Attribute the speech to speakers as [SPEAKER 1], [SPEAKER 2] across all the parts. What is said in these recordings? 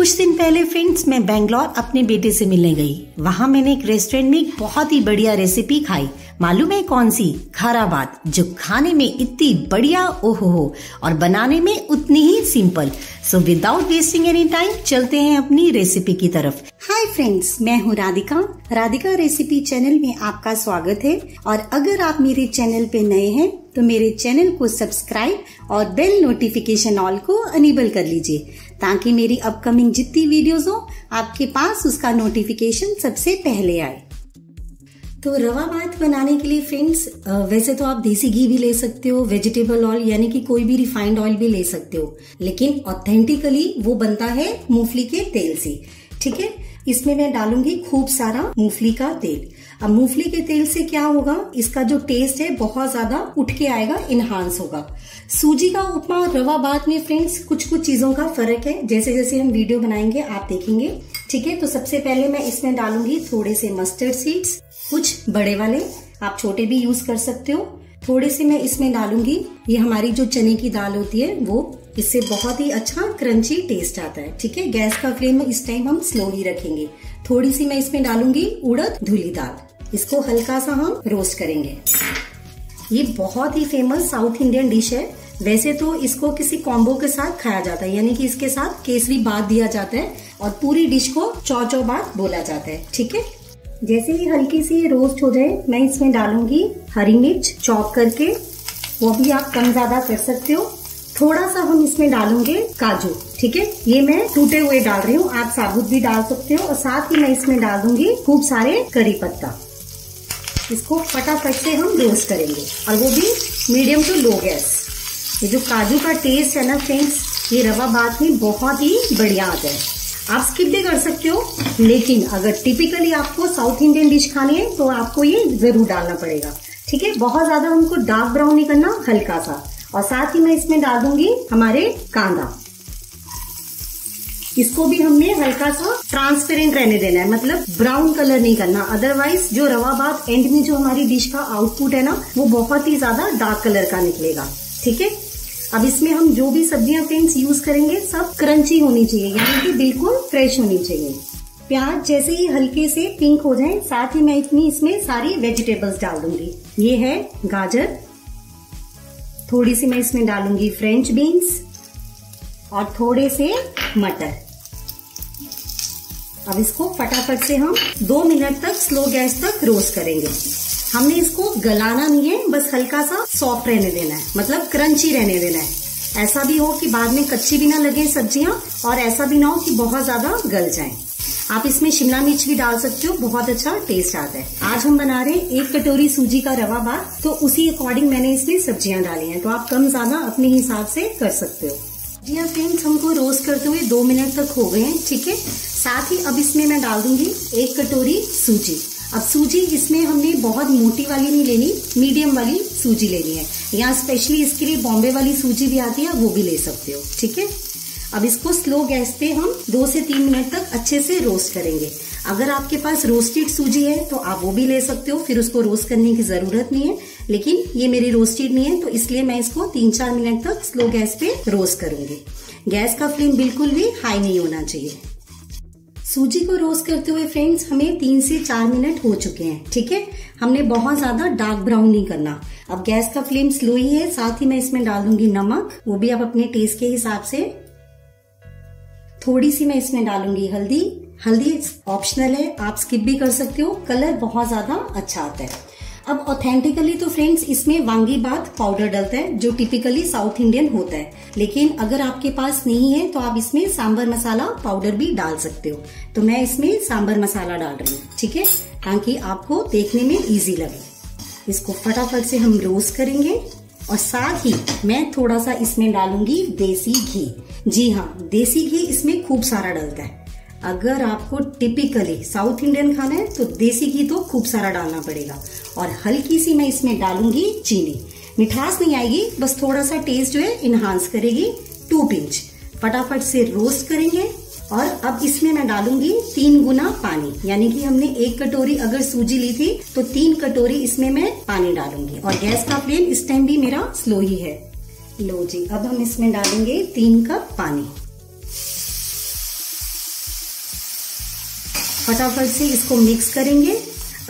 [SPEAKER 1] कुछ दिन पहले फ्रेंड्स मैं बेंगलोर अपने बेटे से मिलने गई। वहाँ मैंने एक रेस्टोरेंट में एक बहुत ही बढ़िया रेसिपी खाई। मालूम है कौन सी? खराबात जो खाने में इतनी बढ़िया ओहो हो और बनाने में उतनी ही simple so without wasting any time चलते हैं अपनी रेसिपी की तरफ़। हाय फ्रेंड्स मैं हूँ राधिका। राधिका रेसिपी चैनल में आपका स्वागत है। और अगर आप मेरे चैनल पे नए हैं तो मेरे चैनल को सब्सक्राइब और बेल नोटिफिकेशन ऑल को अनेबल कर लीजिए, ताकि मेरी अपकमिंग जितनी वीडियोस हो, आपके पास उसका नोटिफिकेशन सबसे पहले आए। तो रवा भात बनाने के लिए फ्रेंड्स वैसे तो आप देसी घी भी ले सकते हो वेजिटेबल ऑयल यानी कि कोई भी रिफाइंड ऑयल भी ले सकते हो, लेकिन ऑथेंटिकली वो बनता है मूंगफली के तेल से, ठीक है? इसमें मैं डालूँगी खूब सारा मूंगफली का तेल। अब मूंगफली के तेल से क्या होगा? इसका जो टेस्ट है, बहुत ज़्यादा उठ के आएगा इनहांस होगा। सूजी का उपमा और रवा बात में फ्रेंड्स कुछ कुछ चीज़ों का फ़र्क है। जैसे जैसे हम वीडियो बनाएँगे, आप देखेंगे। ठीक है? तो सबसे पहले मैं इसमें डालूँगी थोड़े से मस्टर्ड सीड्स कुछ बड़े वाले। आप छोटे भी यूज़ कर सकते हो। थोड़े सी मैं इसमें डालूँगी। ये हमारी जो चने की दाल होती है, वो इससे बहुत ही अच्छा क्रंची टेस्ट आता है, ठीक है? गैस का फ्लेम इस टाइम हम स्लो ही रखेंगे। थोड़ी सी मैं इसमें डालूँगी उड़द धुली दाल। इसको हल्का सा हम रोस्ट करेंगे। ये बहुत ही फ़ेमस साउथ इंडियन डिश है। वैसे तो इसको किसी कॉम्बो के साथ खाया जाता है, यानी कि इसके साथ केसरी बात दिया जाता है और पूरी डिश को चौ चौ बात बोला जाता है, ठीक है? जैसे ही हल्की सी रोस्ट हो जाए, मैं इसमें डालूँगी हरी मिर्च, चॉप करके। वो भी आप कम ज़्यादा कर सकते हो। थोड़ा सा हम इसमें डालूँगे काजू, ठीक है? ये मैं टूटे हुए डाल रही हूँ, आप साबुत भी डाल सकते हो। और साथ ही मैं इसमें डाल दूँगी खूब सारे करी पत्ता। इसको फटाफट से हम रोस्ट करेंगे। और वो भी मीडियम टू लो गैस। ये जो काजू का टेस्ट है ना फ्रेंड्स ये रवा भात में बहुत ही बढ़िया आता है आप स्किप भी कर सकते हो, लेकिन अगर टिपिकली आपको साउथ इंडियन डिश खानी है तो आपको ये ज़रूर डालना पड़ेगा। ठीक है? बहुत ज़्यादा उनको डार्क ब्राउन नहीं करना, हल्का सा। और साथ ही मैं इसमें डाल दूँगी हमारे कांदा। इसको भी हमने हल्का सा ट्रांसपेरेंट रहने देना है मतलब ब्राउन कलर नहीं करना। अदरवाइज़ जो रवा बात एंड में जो हमारी डिश का आउटपुट है ना, वो बहुत ही ज़्यादा डार्क कलर का निकलेगा। ठीक है? अब इसमें हम जो भी सब्ज़ियाँ फ्रेंड्स यूज़ करेंगे, सब क्रंची होनी चाहिए, यानी कि बिल्कुल फ्रेश होनी चाहिए। प्याज जैसे ही हल्के से पिंक हो जाए, साथ ही मैं इतनी इसमें सारी वेजिटेबल्स डाल दूँगी। ये है गाजर। थोड़ी सी मैं इसमें डालूँगी फ्रेंच बीन्स और थोड़े से मटर। अब इसको फटाफट से हम दो मिनट तक स्लो गैस तक रोस्ट करेंगे। हमने इसको गलाना नहीं है, बस हल्का सा सॉफ्ट रहने देना है मतलब क्रंची रहने देना है। ऐसा भी हो कि बाद में कच्ची भी ना लगे सब्ज़ियाँ और ऐसा भी ना हो कि बहुत ज़्यादा गल जाए। आप इसमें शिमला मिर्च भी डाल सकते हो, बहुत अच्छा टेस्ट आता है। आज हम बना रहे हैं एक कटोरी सूजी का रवा बात तो उसी अकॉर्डिंग मैंने इसमें सब्ज़ियाँ डाली हैं तो आप कम ज़्यादा अपने हिसाब से कर सकते हो। जी हाँ फ्रेंड्स हमको रोस्ट करते हुए दो मिनट तक हो गए हैं, ठीक है? साथ ही अब इसमें मैं डाल दूँगी एक कटोरी सूजी। अब सूजी इसमें हमने बहुत मोटी वाली नहीं लेनी, मीडियम वाली सूजी लेनी है। यहाँ स्पेशली इसके लिए बॉम्बे वाली सूजी भी आती है, वो भी ले सकते हो, ठीक है? अब इसको स्लो गैस पे हम दो से तीन मिनट तक अच्छे से रोस्ट करेंगे। अगर आपके पास रोस्टेड सूजी है तो आप वो भी ले सकते हो, फिर उसको रोस्ट करने की ज़रूरत नहीं है। लेकिन ये मेरी रोस्टेड नहीं है तो इसलिए मैं इसको तीन चार मिनट तक स्लो गैस पे रोस्ट करूँगी। गैस का फ्लेम बिल्कुल भी हाई नहीं होना चाहिए। सूजी को रोस्ट करते हुए फ्रेंड्स, हमें तीन से चार मिनट हो चुके हैं, ठीक है? हमने बहुत ज़्यादा डार्क ब्राउन नहीं करना। अब गैस का फ्लेम स्लो ही है, साथ ही मैं इसमें डाल दूँगी नमक, वो भी आप अपने टेस्ट के हिसाब से। थोड़ी सी मैं इसमें डालूँगी हल्दी। हल्दी ऑप्शनल है, आप स्किप भी कर सकते हो, कलर बहुत ज़्यादा अच्छा आता है। अब ऑथेंटिकली तो फ्रेंड्स इसमें वांगी बात पाउडर डलता है, जो टिपिकली साउथ इंडियन होता है। लेकिन अगर आपके पास नहीं है तो आप इसमें सांबर मसाला पाउडर भी डाल सकते हो। तो मैं इसमें सांबर मसाला डाल रही हूँ, ठीक है? ताकि आपको देखने में इजी लगे। इसको फटाफट से हम रोस्ट करेंगे, और साथ ही मैं थोड़ा सा इसमें डालूँगी देसी घी। जी हाँ देसी घी इसमें खूब सारा डलता है। अगर आपको टिपिकली साउथ इंडियन खाना है तो देसी घी तो खूब सारा डालना पड़ेगा। और हल्की सी मैं इसमें डालूँगी चीनी। मिठास नहीं आएगी, बस थोड़ा सा टेस्ट जो है इनहांस करेगी। टू पिंच फटाफट से रोस्ट करेंगे। और अब इसमें मैं डालूँगी तीन गुना पानी। यानी कि हमने एक कटोरी अगर सूजी ली थी तो तीन कटोरी इसमें मैं पानी डालूँगी। और गैस का फ्लेम इस टाइम भी मेरा स्लो ही है। लो जी, अब हम इसमें डालेंगे तीन कप पानी। फटाफट से इसको मिक्स करेंगे।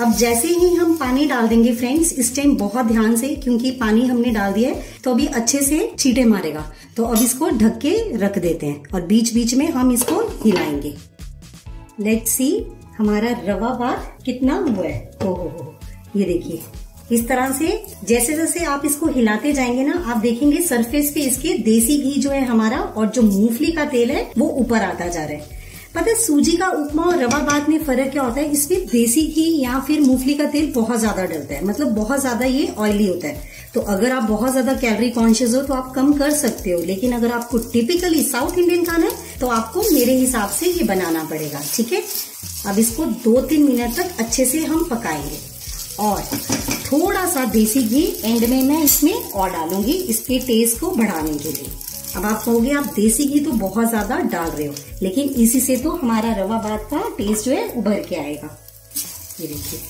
[SPEAKER 1] अब जैसे ही हम पानी डाल देंगे फ्रेंड्स इस टाइम बहुत ध्यान से, क्योंकि पानी हमने डाल दिया है तो अभी अच्छे से छीटे मारेगा। तो अब इसको ढक के रख देते हैं और बीच बीच में हम इसको हिलाएँगे। लेट सी हमारा रवा बात कितना हुआ है। ओ हो हो ये देखिए। इस तरह से जैसे जैसे आप इसको हिलाते जाएँगे ना, आप देखेंगे सरफेस पे इसके देसी घी जो है हमारा और जो मूंगफली का तेल है, वो ऊपर आता जा रहा है। पता है, सूजी का उपमा और रवा बात में फ़र्क क्या होता है? इसमें देसी घी या फिर मूंगफली का तेल बहुत ज़्यादा डलता है। मतलब बहुत ज़्यादा ये ऑयली होता है। तो अगर आप बहुत ज़्यादा कैलोरी कॉन्शियस हो तो आप कम कर सकते हो। लेकिन अगर आपको टिपिकली साउथ इंडियन खाना है तो आपको मेरे हिसाब से ये बनाना पड़ेगा। ठीक है? अब इसको दो तीन मिनट तक अच्छे से हम पकाएँगे। और थोड़ा सा देसी घी एंड में मैं इसमें और डालूँगी इसके टेस्ट को बढ़ाने के लिए। अब आप कहोगे, आप देसी घी तो बहुत ज़्यादा डाल रहे हो, लेकिन इसी से तो हमारा रवा भात का टेस्ट जो है उभर के आएगा। ये देखिए,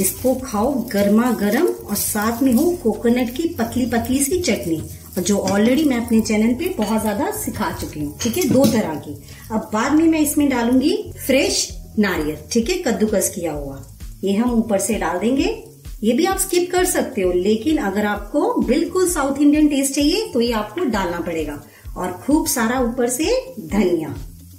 [SPEAKER 1] इसको खाओ गर्मा गर्म और साथ में हो कोकोनट की पतली पतली सी चटनी, और जो ऑलरेडी मैं अपने चैनल पे बहुत ज़्यादा सिखा चुकी हूँ, ठीक है, दो तरह की। अब बाद में मैं इसमें डालूँगी फ्रेश नारियल, ठीक है, कद्दूकस किया हुआ। ये हम ऊपर से डाल देंगे। ये भी आप स्किप कर सकते हो, लेकिन अगर आपको बिल्कुल साउथ इंडियन टेस्ट चाहिए तो ये आपको डालना पड़ेगा। और खूब सारा ऊपर से धनिया।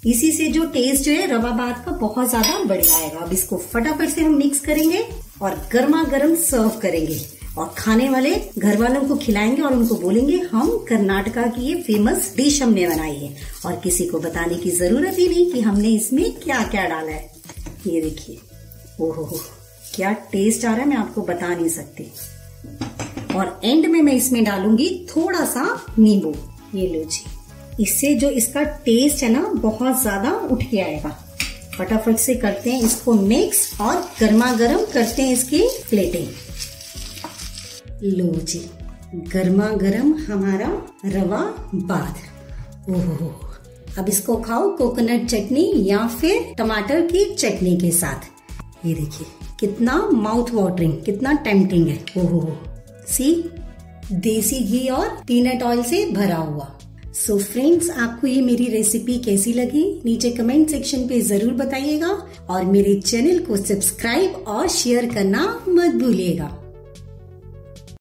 [SPEAKER 1] इसी से जो टेस्ट जो है, रवा भात का बहुत ज़्यादा बढ़िया आएगा। अब इसको फटाफट से हम मिक्स करेंगे और गर्मा गर्म सर्व करेंगे। और खाने वाले घर वालों को खिलाएँगे और उनको बोलेंगे, हम कर्नाटका की ये फ़ेमस डिश हमने बनाई है। और किसी को बताने की ज़रूरत ही नहीं कि हमने इसमें क्या क्या डाला है। ये देखिए। ओहो क्या टेस्ट आ रहा है, मैं आपको बता नहीं सकती। और एंड में मैं इसमें डालूँगी थोड़ा सा नींबू। ये लो जी। इससे जो इसका टेस्ट है ना, बहुत ज़्यादा उठ के आएगा। फटाफट से करते हैं इसको मिक्स और गर्मा गर्म करते हैं इसकी प्लेटिंग लो जी। गर्मा गर्म हमारा रवा बाद। ओहो। अब इसको खाओ कोकोनट चटनी या फिर टमाटर की चटनी के साथ। ये देखिए। कितना माउथ वाटरिंग कितना टेम्पटिंग है। ओहो सी देसी घी और पीनट ऑयल से भरा हुआ। सो so फ्रेंड्स आपको ये मेरी रेसिपी कैसी लगी? नीचे कमेंट सेक्शन पे ज़रूर बताइएगा और मेरे चैनल को सब्सक्राइब और शेयर करना मत भूलिएगा।